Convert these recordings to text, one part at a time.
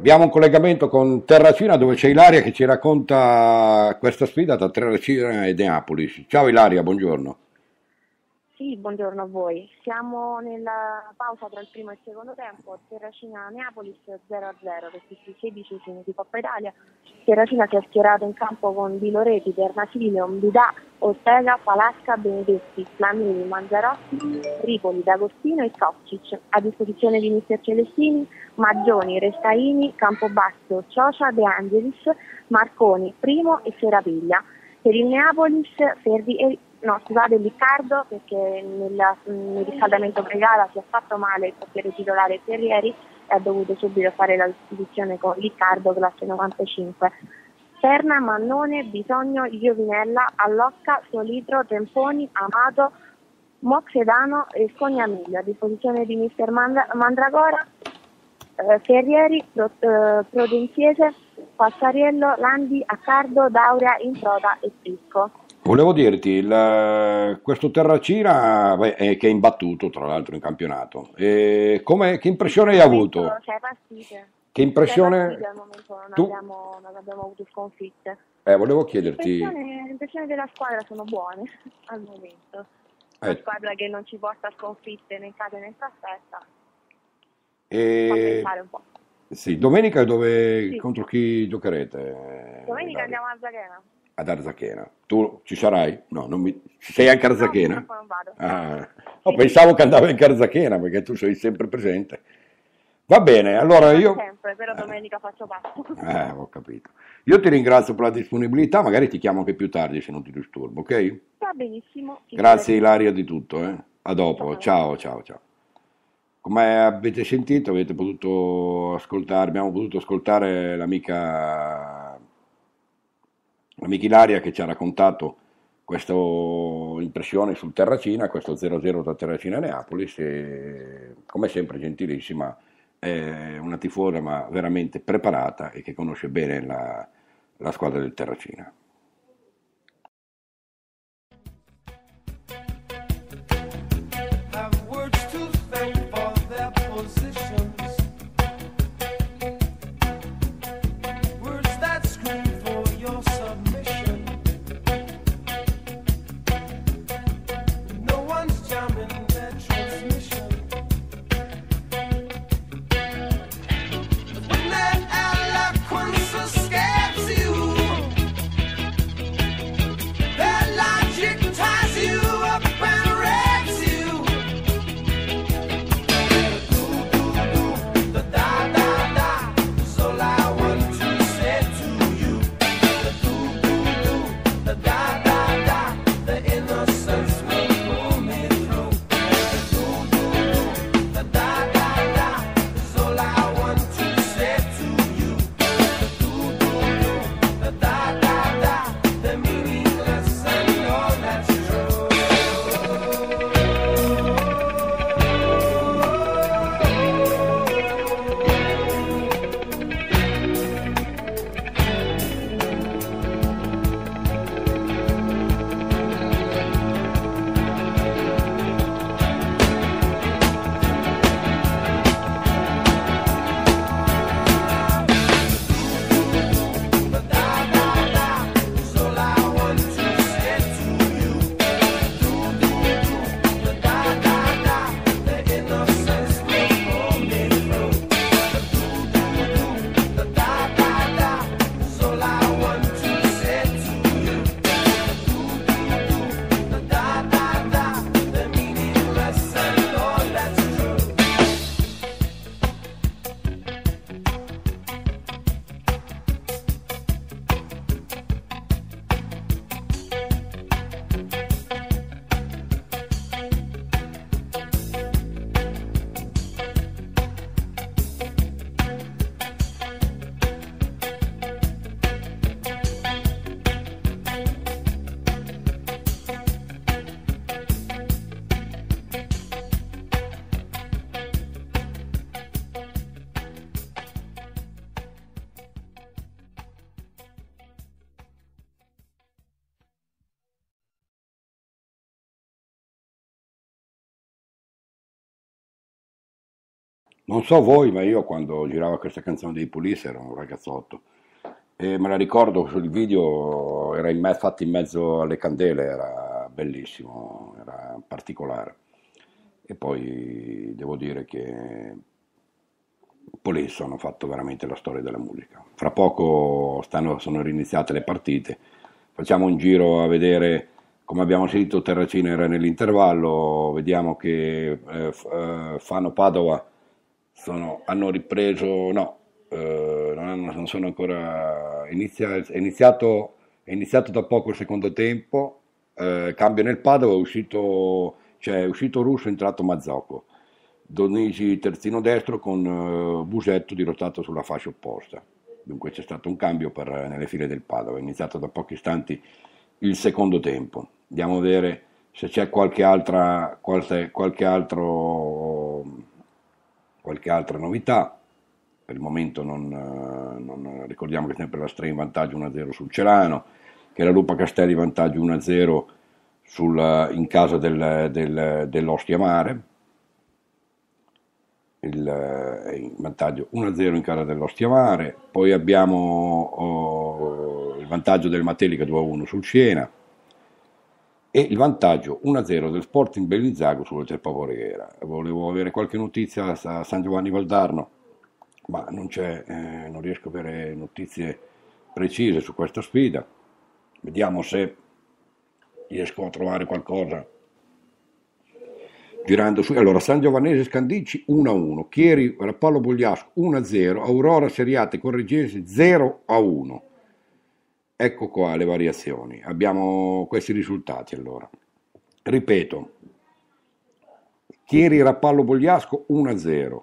Abbiamo un collegamento con Terracina dove c'è Ilaria che ci racconta questa sfida tra Terracina e Neapolis. Ciao Ilaria, buongiorno. Sì, buongiorno a voi. Siamo nella pausa tra il primo e il secondo tempo. Terracina-Neapolis 0-0 per questi 16 di Coppa Italia. Terracina si è schierato in campo con Di Loreti, Ternasile, Ombidà, Ortega, Palasca, Benedetti, Flamini, Mangiarotti, Ripoli, D'Agostino e Kocic. A disposizione di mister Celestini, Maggioni, Restaini, Campobasso, Ciocia, De Angelis, Marconi, Primo e Serapiglia. Per il Neapolis, Ferdi e No, scusate Riccardo perché nel, nel riscaldamento pregala si è fatto male il portiere titolare Ferrieri e ha dovuto subito fare la sostituzione con Riccardo classe 95. Serna, Mannone, Bisogno, Giovinella, Allocca, Solitro, Temponi, Amato, Moxedano e Scognamiglio a disposizione di mister Mandragora eh, Ferrieri, Pro, eh, Prodenziese, Passariello, Landi, Accardo, Dauria, Introta e Pisco. Volevo dirti, il- questo Terracina beh, è, che è imbattuto tra l'altro in campionato, e come- che impressione hai avuto? Sei partite. Che impressione... partite al momento non, Tu- abbiamo, non abbiamo avuto sconfitte. Eh, volevo chiederti... L'impressione, l'impressione della squadra sono buone al momento. Una eh, squadra che non ci porta sconfitte né cade né trasferta, fa e- un po'. sì, domenica dove, Sì. contro chi giocherete? Domenica Dario? andiamo a Zagrena. Ad Arzachena. Tu ci sarai? No, non mi... sei anche a Arzachena? No, non vado. Ah, no, pensavo che andavi anche Arzachena perché tu sei sempre presente. Va bene, allora io... Sempre, però domenica faccio passo. Eh, ho capito. Io ti ringrazio per la disponibilità, magari ti chiamo anche più tardi se non ti disturbo, ok? Va benissimo. Grazie Ilaria di tutto, eh. A dopo, ciao, ciao, ciao. Come avete sentito, avete potuto ascoltare, abbiamo potuto ascoltare l'amica, l'amica Ilaria che ci ha raccontato questa impressione sul Terracina, questo 0-0 tra Terracina e Neapolis, e come sempre gentilissima, è una tifosa ma veramente preparata e che conosce bene la, la squadra del Terracina. Non so voi, ma io quando giravo questa canzone dei Police ero un ragazzotto e me la ricordo sul video, era in me- fatto in mezzo alle candele, era bellissimo, era particolare. E poi devo dire che Police hanno fatto veramente la storia della musica. Fra poco stanno- sono riniziate le partite, facciamo un giro a vedere come abbiamo sentito Terracina era nell'intervallo, vediamo che eh, eh, Fano Padova sono- hanno ripreso, no, eh, non, hanno- non sono ancora, inizia- è, iniziato, è iniziato da poco il secondo tempo, eh, cambio nel Padova, è uscito, cioè, è uscito Russo, è entrato Mazzocco, Donisi terzino destro con eh, Busetto dirottato sulla fascia opposta, dunque c'è stato un cambio per- nelle file del Padova, è iniziato da pochi istanti il secondo tempo, andiamo a vedere se c'è qualche altra, qualche, qualche altro qualche altra novità. per il momento non, eh, non- ricordiamo che sempre la Stray vantaggio 1-0 sul Celano, che la Lupa Castelli vantaggio 1-0 sul- in casa del, del, dell'Ostia Mare, il, è in vantaggio 1-0 in casa dell'Ostia Mare, poi abbiamo oh, il vantaggio del Matelica 2-1 sul Siena e il vantaggio 1-0 del Sporting Bellinzago sul Terpavo Reghera. Volevo avere qualche notizia a San Giovanni Valdarno, ma non, eh, non riesco a avere notizie precise su questa sfida. Vediamo se riesco a trovare qualcosa girando su. Allora, San Giovannese Scandicci 1-1, Chieri Rappallo Bogliasco 1-0, Aurora Seriate Correggesi 0-1. Ecco qua le variazioni. Abbiamo questi risultati allora. Ripeto, Chieri Rappallo Bogliasco 1-0.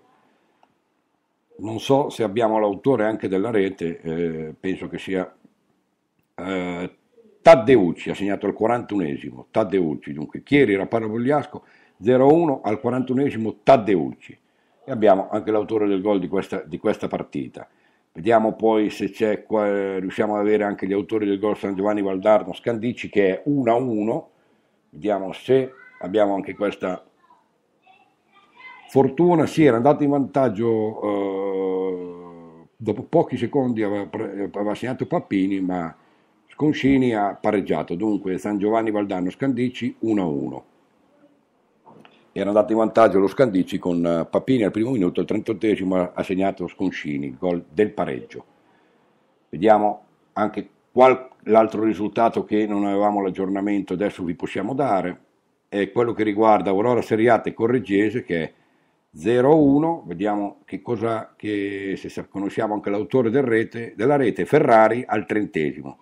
Non so se abbiamo l'autore anche della rete, eh, penso che sia eh, Taddeucci, ha segnato al 41esimo, Taddeucci, dunque Chieri Rappallo Bogliasco 0-1 al 41esimo Taddeucci. E abbiamo anche l'autore del gol di questa, di questa partita. Vediamo poi se c'è, qua- riusciamo ad avere anche gli autori del gol San Giovanni Valdarno Scandici che è 1-1. Vediamo se abbiamo anche questa fortuna. Si era andato in vantaggio eh, dopo pochi secondi, aveva, aveva segnato Pappini, ma Sconcini ha pareggiato. Dunque San Giovanni Valdarno Scandici 1-1 era andato in vantaggio lo Scandicci con eh, Papini al primo minuto, al 38esimo ha segnato Sconcini, il gol del pareggio. Vediamo anche qual- l'altro risultato che non avevamo l'aggiornamento, adesso vi possiamo dare, è quello che riguarda Aurora Seriate Correggese che è 0-1, vediamo che cosa, che se conosciamo anche l'autore del rete, della rete, Ferrari al trentesimo.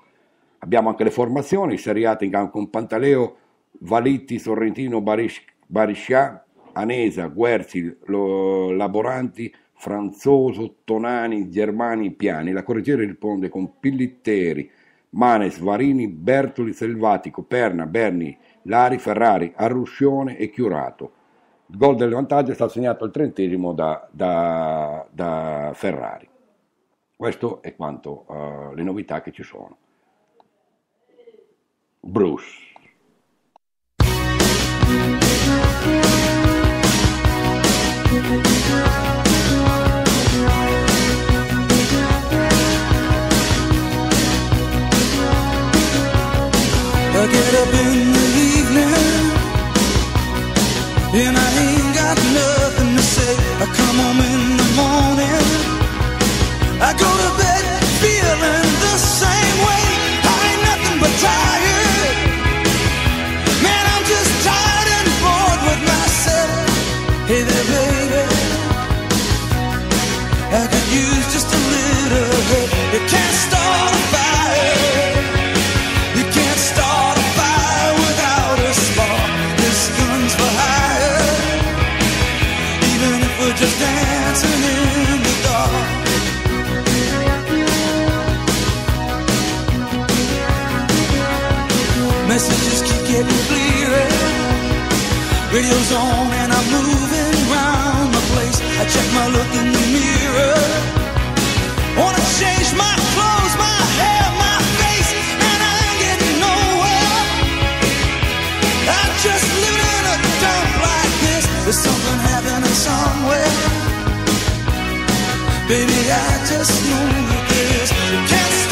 Abbiamo anche le formazioni, Seriate in campo con Pantaleo, Valitti, Sorrentino, Baris- Bariscià, Anesa, Guerzi, Laboranti, Franzoso, Tonani, Germani, Piani. La correggere risponde con Pillitteri, Manes, Varini, Bertoli, Selvatico, Perna, Berni, Lari, Ferrari, Arruscione e Chiurato. Il gol del vantaggio è stato segnato al trentesimo da, da- da Ferrari. Questo è quanto eh, le novità che ci sono. Bruce. I get up in the evening and I ain't got nothing to say. I come home Radio's on and I'm moving round the place. I check my look in the mirror. Wanna change my clothes, my hair, my face, and I ain't getting nowhere. I'm just living in a dump like this. There's something happening somewhere. Baby, I just know there's. You can't